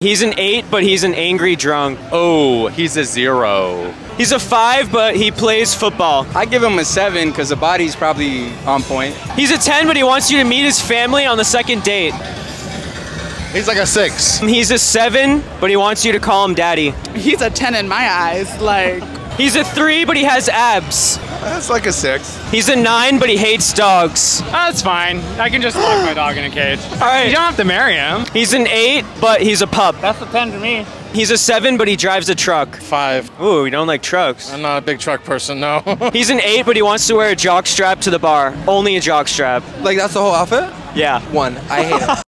He's an eight, but he's an angry drunk. Oh, he's a zero. He's a five, but he plays football. I give him a seven because the body's probably on point. He's a 10, but he wants you to meet his family on the second date. He's like a six. He's a seven, but he wants you to call him daddy. He's a 10 in my eyes. Like, He's a three, but he has abs. That's like a six. He's a nine, but he hates dogs. That's fine. I can just lock my dog in a cage. All right. You don't have to marry him. He's an eight, but he's a pup. That's a 10 to me. He's a seven, but he drives a truck. Five. Ooh, we don't like trucks. I'm not a big truck person, no. He's an eight, but he wants to wear a jock strap to the bar. Only a jock strap. Like that's the whole outfit? Yeah. One. I hate it.